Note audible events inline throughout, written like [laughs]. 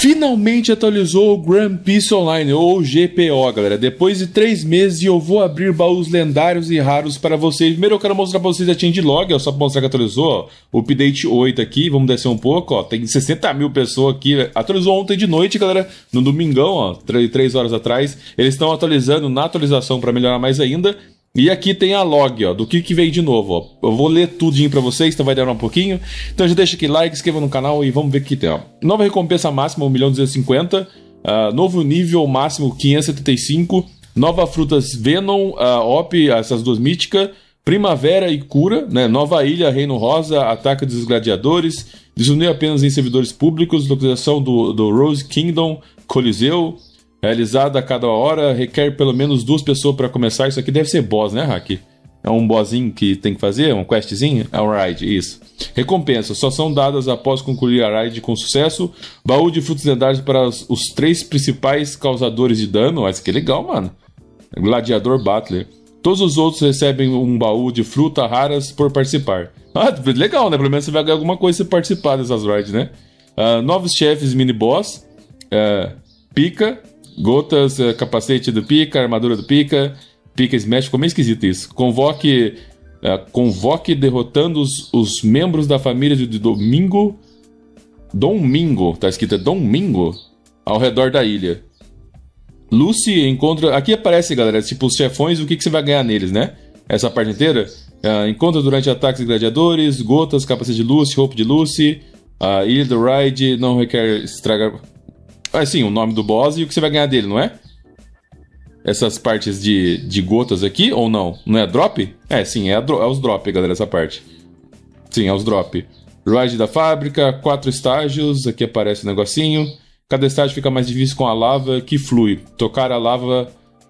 Finalmente atualizou o Grand Peace Online, ou GPO, galera. Depois de três meses eu vou abrir baús lendários e raros para vocês. Primeiro eu quero mostrar para vocês a changelog, ó, só para mostrar que atualizou, ó, o update 8 aqui. Vamos descer um pouco, ó. Tem 60 mil pessoas aqui. Atualizou ontem de noite, galera, no domingão, ó, 3 horas atrás. Eles estão atualizando na atualização para melhorar mais ainda. E aqui tem a log, ó, do que, que veio de novo, ó. Eu vou ler tudinho para vocês, então vai demorar um pouquinho. Então já deixa aqui like, inscreva no canal e vamos ver o que tem, ó. Nova recompensa máxima, 1 milhão 250. Uh, novo nível máximo, 575. Nova frutas Venom, uh, Op, essas duas míticas. Primavera e Cura, né? Nova Ilha, Reino Rosa, Ataque dos Gladiadores. Disponível apenas em servidores públicos. Localização do, do Rose Kingdom, Coliseu realizada a cada hora, requer pelo menos duas pessoas para começar. Isso aqui deve ser boss, né, Hack? É um bossinho que tem que fazer, um questzinho? É um raid, isso. Recompensa: só são dadas após concluir a raid com sucesso. Baú de frutos lendários para os, três principais causadores de dano. Esse aqui é legal, mano. Gladiador Battler. Todos os outros recebem um baú de fruta raras por participar. [laughs] Ah, legal, né? Pelo menos você vai ganhar alguma coisa se participar dessas raids, né? Uh, novos chefes mini-boss. Uh, pica, Gotas, eh, capacete do Pica, armadura do Pica, Pica Smash, ficou meio esquisito isso. Convoque, uh, convoque derrotando os, os, membros da família de Domingo. Domingo, tá escrito é Domingo, ao redor da ilha. Lucy encontra. Aqui aparece, galera, tipo os chefões, o que, que você vai ganhar neles, né? Essa parte inteira. Uh, encontra durante ataques de gladiadores, gotas, capacete de Lucy, roupa de Lucy. A uh, ilha do Ride não requer estragar assim, o nome do boss e o que você vai ganhar dele, não é? Essas partes de, de gotas aqui, ou não? Não é drop? É, sim, é, é os drop, galera, essa parte. Sim, é os drop. Ride da fábrica, quatro estágios, aqui aparece o um negocinho. Cada estágio fica mais difícil com a lava que flui. Tocar a lava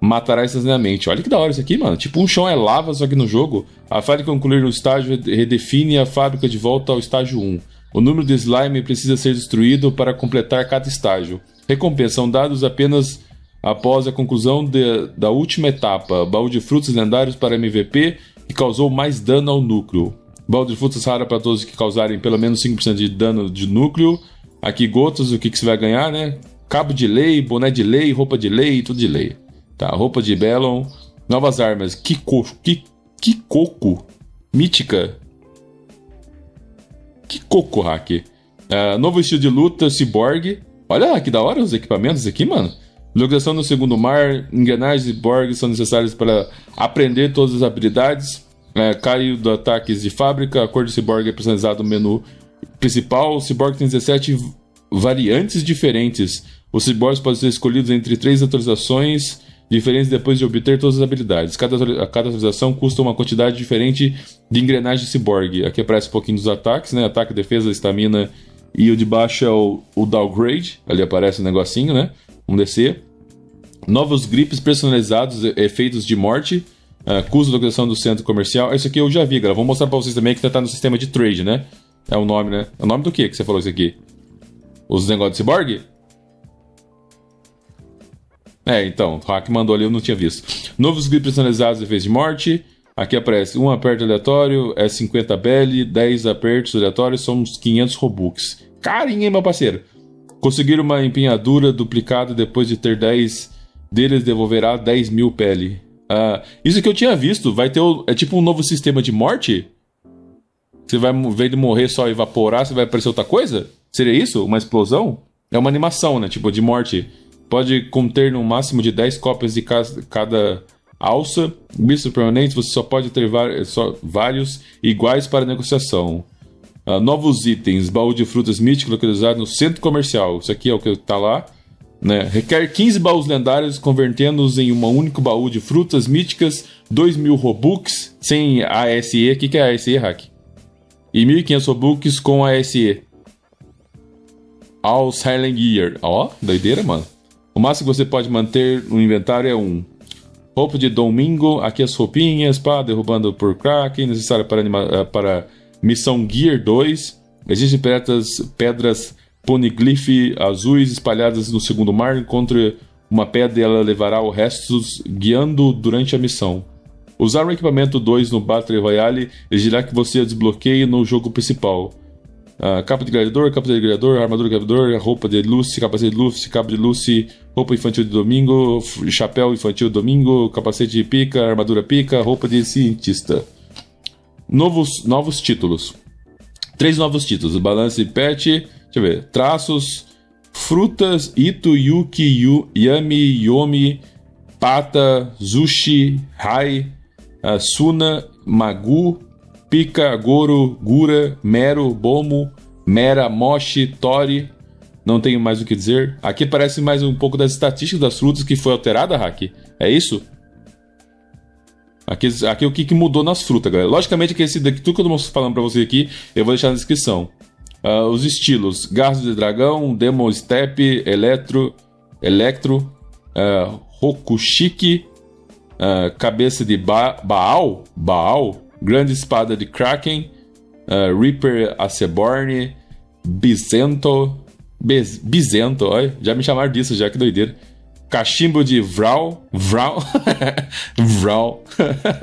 matará instantaneamente. Olha que da hora isso aqui, mano. Tipo, um chão é lava, só que no jogo, a fábrica concluir no estágio redefine a fábrica de volta ao estágio 1. O número de slime precisa ser destruído para completar cada estágio. Recompensa são dados apenas após a conclusão de, da última etapa. Baú de frutos lendários para MVP que causou mais dano ao núcleo. Baú de frutas rara para todos que causarem pelo menos 5% de dano de núcleo. Aqui gotas, o que, que você vai ganhar, né? Cabo de lei, boné de lei, roupa de lei, tudo de lei. Tá, roupa de Bellon. Novas armas. Que, co que, que coco. Mítica. Que coco, hack. Uh, novo estilo de luta, Cyborg. Olha que da hora os equipamentos aqui, mano. Localização no segundo mar, engrenagens e Borg são necessários para aprender todas as habilidades. É, caio do ataques de fábrica, a cor do Cyborg é personalizada no menu principal. O Cyborg tem 17 variantes diferentes. Os Cyborgs podem ser escolhidos entre três atualizações diferentes depois de obter todas as habilidades. Cada, cada atualização custa uma quantidade diferente de engrenagem Cyborg. Aqui aparece um pouquinho dos ataques, né? Ataque, defesa, estamina e o de baixo é o, o downgrade. Ali aparece um negocinho, né? Vamos descer. Novos grips personalizados, efeitos de morte. Uh, custo de localização do centro comercial. Isso aqui eu já vi, galera. Vou mostrar pra vocês também que tá no sistema de trade, né? É o nome, né? É o nome do que que você falou isso aqui? Os negócios de cyborg? É, então, o hack mandou ali, eu não tinha visto. Novos grips personalizados, efeitos de morte. Aqui aparece um aperto aleatório, é 50 BL, 10 apertos aleatórios, somos 500 Robux. Carinha, meu parceiro. Conseguir uma empenhadura duplicada depois de ter 10 deles devolverá 10 mil PL. Uh, isso que eu tinha visto, vai ter. O, é tipo um novo sistema de morte? Você vai, em de morrer só evaporar, você vai aparecer outra coisa? Seria isso? Uma explosão? É uma animação, né? Tipo, de morte pode conter no máximo de 10 cópias de cada alça. Bichos permanentes, você só pode ter só, vários iguais para negociação. Uh, novos itens, baú de frutas míticas localizado no centro comercial. Isso aqui é o que está lá. Né? Requer 15 baús lendários, convertendo-os em um único baú de frutas míticas, 2 mil Robux, sem ASE. O que, que é ASE, Hack? E 1.500 Robux com ASE. All Silent Gear. Ó, doideira, mano. O máximo que você pode manter no inventário é um. Roupa de Domingo, aqui as roupinhas, pá, derrubando por crack, necessário para, anima, eh, para missão Gear 2. Existem pedras, pedras poneglyph azuis espalhadas no segundo mar. Encontre uma pedra e ela levará o resto guiando durante a missão. Usar o equipamento 2 no Battle Royale exigirá que você a desbloqueie no jogo principal. Uh, capa de gladiador, capa de gladiador, armadura de gladiador, roupa de Lucy, capacete de Lucy, capa de Lucy, roupa infantil de domingo, chapéu infantil de domingo, capacete de pica, armadura pica, roupa de cientista. Novos, novos títulos. Três novos títulos. Balance Pet, deixa eu ver, traços, frutas, Ito, Yuki, yu, Yami, Yomi, Pata, Zushi, Hai, uh, Suna, Magu, Pika, Goro, Gura, Mero, Bomo, Mera, Moshi, Tori. Não tenho mais o que dizer. Aqui parece mais um pouco das estatísticas das frutas que foi alterada, Hack. É isso? Aqui, aqui o que, que mudou nas frutas, galera. Logicamente que esse daqui, tudo que eu tô falando pra você aqui, eu vou deixar na descrição. Uh, os estilos: Garras de Dragão, Demo Step, Eletro, Electro, uh, Rokushiki, uh, Cabeça de ba Baal, Baal, Grande Espada de Kraken, uh, Reaper Aceborn, Bizento, Bez, Bizento, olha, já me chamaram disso já, que doideira. Cachimbo de Vral, Vral, [laughs] Vral,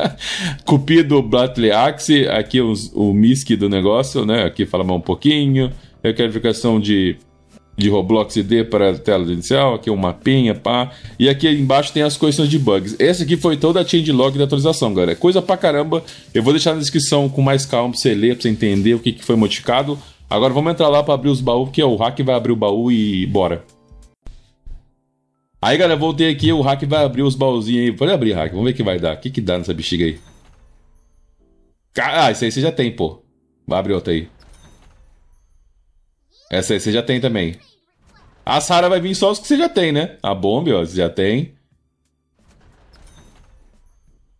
[laughs] Cupido Blatleaxe, aqui os, o MISC do negócio, né? Aqui fala mais um pouquinho. Requalificação de de Roblox ID para a tela inicial, aqui um mapinha, pá. E aqui embaixo tem as questões de bugs. Esse aqui foi toda a changelog da atualização, galera. Coisa pra caramba. Eu vou deixar na descrição com mais calma pra você ler, pra você entender o que, que foi modificado. Agora vamos entrar lá para abrir os baús, porque o hack vai abrir o baú e bora. Aí, galera, voltei aqui, o hack vai abrir os baúzinhos aí. Pode abrir, hack, vamos ver o que vai dar. O que, que dá nessa bexiga aí? Ah, esse aí você já tem, pô. Vai abrir outra aí. Essa aí você já tem também. A Sara vai vir só os que você já tem, né? A Bomb, ó, você já tem.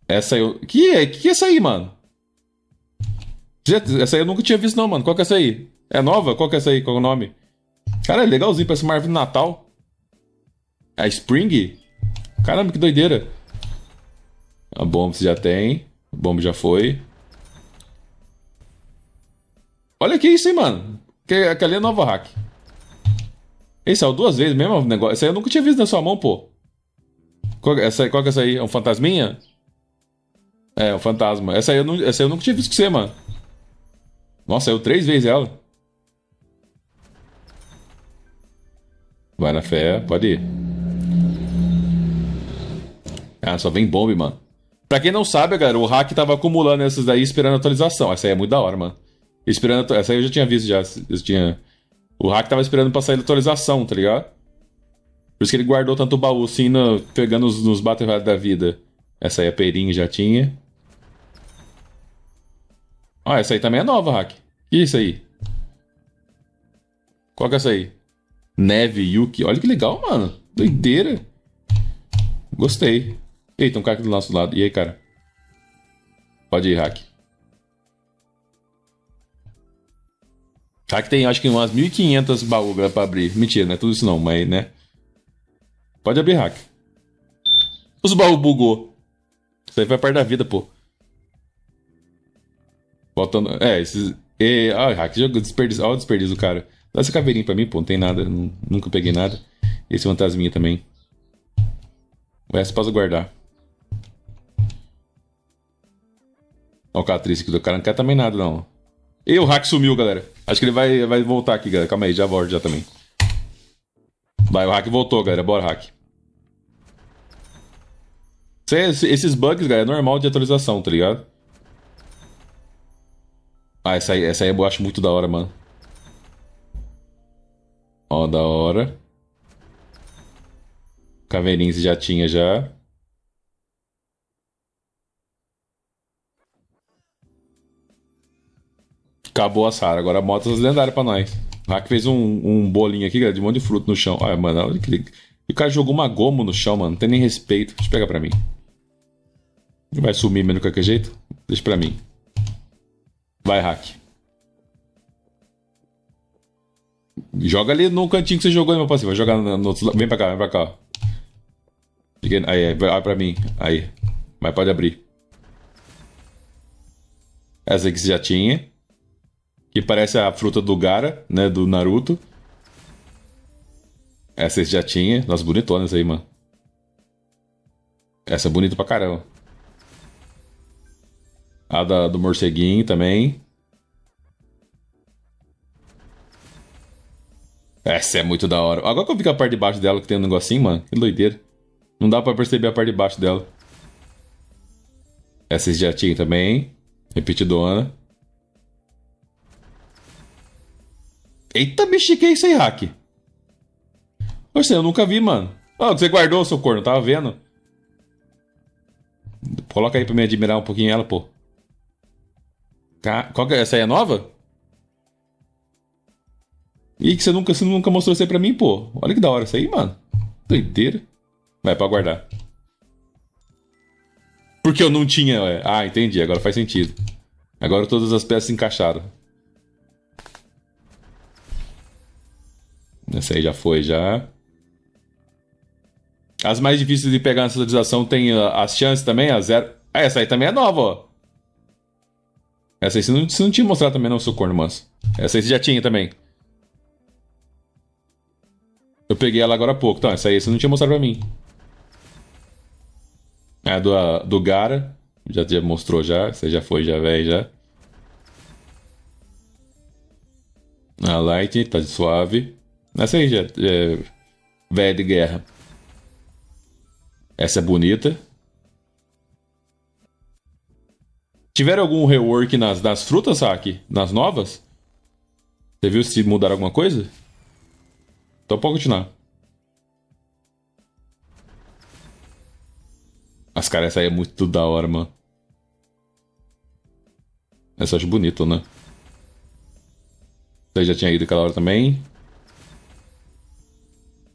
Essa aí. Que é? Que é essa aí, mano? Essa aí eu nunca tinha visto, não, mano. Qual que é essa aí? É nova? Qual que é essa aí? Qual é o nome? Cara, é legalzinho, parece uma árvore de Natal. A Spring? Caramba, que doideira. A Bomb você já tem. A Bomb já foi. Olha que isso, hein, mano. Que, aquela é nova hack. Esse saiu duas vezes mesmo negócio. Essa aí eu nunca tinha visto na sua mão, pô. Qual, essa, qual que é essa aí? É um fantasminha? É, um fantasma. Essa aí eu, eu nunca tinha visto com você, mano. Nossa, saiu três vezes ela. Vai na fé, pode ir. Ah, só vem bomba, mano. Pra quem não sabe, galera, o hack tava acumulando essas daí esperando atualização. Essa aí é muito da hora, mano. Esperando. Essa aí eu já tinha visto já. Eu tinha o hack tava esperando pra sair da atualização, tá ligado? Por isso que ele guardou tanto o baú assim, no, pegando os, nos Battle da vida. Essa aí a Peirinho já tinha. Ah, essa aí também é nova, hack. E isso aí? Qual que é essa aí? Neve, Yuki. Olha que legal, mano. Doideira. Gostei. Eita, um cara aqui do nosso lado. E aí, cara? Pode ir, hack. Tá que tem acho que umas 1.500 baús pra abrir. Mentira, não é tudo isso não, mas né. Pode abrir hack. Os baús bugou. Isso aí vai perder da vida, pô. Voltando. É, esses. E, ah, hack, jogo desperdício. Olha o desperdício do cara. Dá essa caveirinha pra mim, pô. Não tem nada. Nunca peguei nada. Esse fantasminha também. Essa posso guardar. Olha o Catrice aqui do cara. Não quer também nada, não. E o hack sumiu, galera. Acho que ele vai, vai voltar aqui, galera. Calma aí, já volto já também. Vai, o hack voltou, galera. Bora, hack. Esses bugs, galera, é normal de atualização, tá ligado? Ah, essa aí, essa aí eu acho muito da hora, mano. Ó, da hora. Caveirinho já tinha já. Acabou a Sara. Agora motos lendárias pra nós. Hack fez um, um bolinho aqui, de um monte de fruto no chão. Olha, mano, olha que. E o cara jogou uma goma no chão, mano. Não tem nem respeito. Deixa eu pegar pra mim. Vai sumir mesmo de qualquer jeito? Deixa pra mim. Vai, Hack. Joga ali no cantinho que você jogou, meu parceiro. Vai jogar no, no outro lado. Vem pra cá, vem pra cá. Aí, vai pra mim. Aí. Mas pode abrir. Essa aqui você já tinha que parece a fruta do Gara, né, do Naruto. Essa já tinha. Nossa, bonitonas aí, mano. Essa é bonita pra caramba. A da, do morceguinho também. Essa é muito da hora. Agora que eu vi que a parte de baixo dela que tem um negocinho, mano. Que doideira. Não dá pra perceber a parte de baixo dela. Essa já tinha também. Repetidona. Eita, bicho, que é isso aí, hack? Poxa, eu nunca vi, mano. Ah, você guardou, seu corno, tava vendo. Coloca aí pra me admirar um pouquinho ela, pô. Qual que é? Essa aí é nova? E que você nunca, você nunca mostrou isso aí pra mim, pô. Olha que da hora isso aí, mano. Doideira. Vai pra guardar. Porque eu não tinha. Ué. Ah, entendi. Agora faz sentido. Agora todas as peças se encaixaram. Essa aí já foi, já. As mais difíceis de pegar nessa atualização tem uh, as chances também, a zero. Ah, essa aí também é nova, ó. Essa aí você não, você não tinha mostrado também, não, seu corno manso. Essa aí você já tinha também. Eu peguei ela agora há pouco. Então, essa aí você não tinha mostrado pra mim. É do, do Gara. Já, já mostrou já. Você já foi, já velho, já. A Light, tá suave. Essa aí já é velha de guerra. Essa é bonita. Tiveram algum rework nas, nas frutas, Saki? Nas novas? Você viu se mudaram alguma coisa? Então pode continuar. As caras, essa aí é muito da hora, mano. Essa eu acho bonito, né? Você já tinha ido aquela hora também.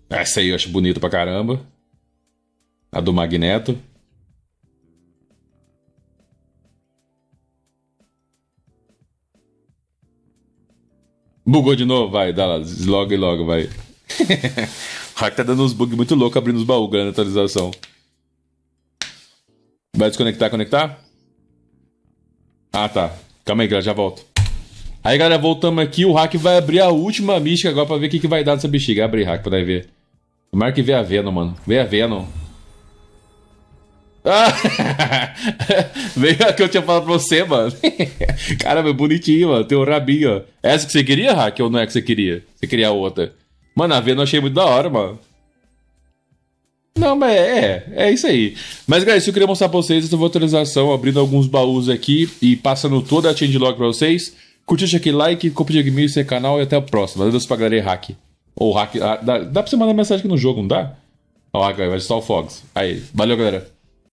Essa aí eu acho bonito pra caramba. A do Magneto. Bugou de novo? Vai, dá lá. Logo e logo, vai. [laughs] o hack tá dando uns bugs muito loucos abrindo os baús, grande atualização. Vai desconectar, conectar? Ah, tá. Calma aí, galera, já volto. Aí, galera, voltamos aqui. O hack vai abrir a última mística agora pra ver o que, que vai dar nessa bexiga. Abre hack pra ver. Tomara que vê a Venom, mano. Vê a Venom. Ah! [laughs] Veio a que eu tinha falado pra você, mano. [laughs] Caramba, é bonitinho, mano. Tem um rabinho, ó. Essa que você queria, Hack, ou não é que você queria? Você queria a outra? Mano, a Venom eu achei muito da hora, mano. Não, mas é, é, é isso aí. Mas, galera, isso eu queria mostrar pra vocês essa atualização, abrindo alguns baús aqui e passando toda a changelog pra vocês. Curte, deixa aquele like, compartilha comigo, esse canal e até a próxima. Deus pra galera hack. Ou hack. Ah, dá, pra você mandar mensagem aqui no jogo, não dá? Ó, vai estar o Fogs. Aí, valeu, galera.